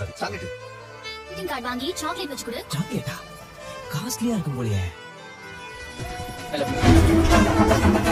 அது chocolate greeting card வாங்கி chocolate வச்சு கொடு. சாக்லேட்டா? காஸ்ட்லியா இருக்கும் போலயே. ஆ